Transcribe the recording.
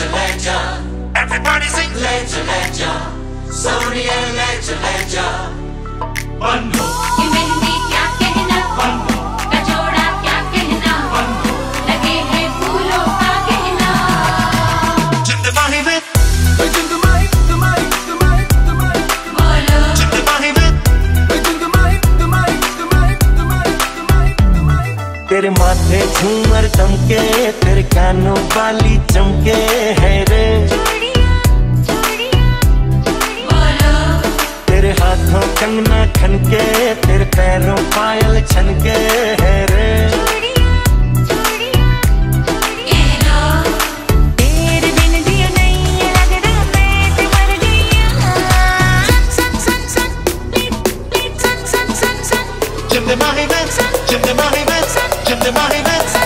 ledger. Everybody sing ledger, ledger. Sony and ledger, ledger. तेरे माथे झूमर चमके तेरे कानों वाली चमके है रे। तेरे हाथों कंगना खनके तेरे पैरों पायल छनके है रे। Jump the Mahi Vets, jump the Mahi Vets the marionettes.